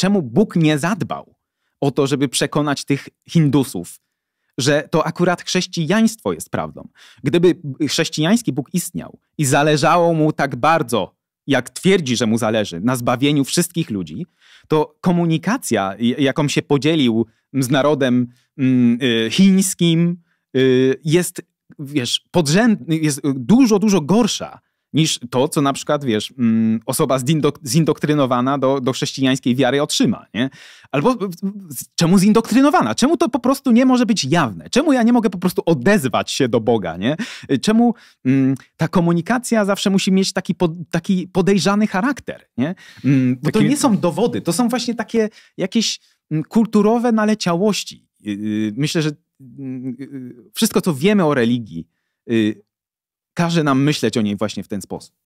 czemu Bóg nie zadbał o to, żeby przekonać tych Hindusów, że to akurat chrześcijaństwo jest prawdą. Gdyby chrześcijański Bóg istniał i zależało mu tak bardzo, jak twierdzi, że mu zależy, na zbawieniu wszystkich ludzi, to komunikacja, jaką się podzielił z narodem mm, y, chińskim, y, jest, wiesz, jest dużo, dużo gorsza niż to, co na przykład, wiesz, mm, osoba zindoktrynowana do, do chrześcijańskiej wiary otrzyma, nie? Albo czemu zindoktrynowana? Czemu to po prostu nie może być jawne? Czemu ja nie mogę po prostu odezwać się do Boga, nie? Czemu mm, ta komunikacja zawsze musi mieć taki, pod, taki podejrzany charakter, nie? Mm, bo to nie są dowody, to są właśnie takie jakieś kulturowe naleciałości. Y, y, myślę, że y, wszystko, co wiemy o religii, każe nam myśleć o niej właśnie w ten sposób.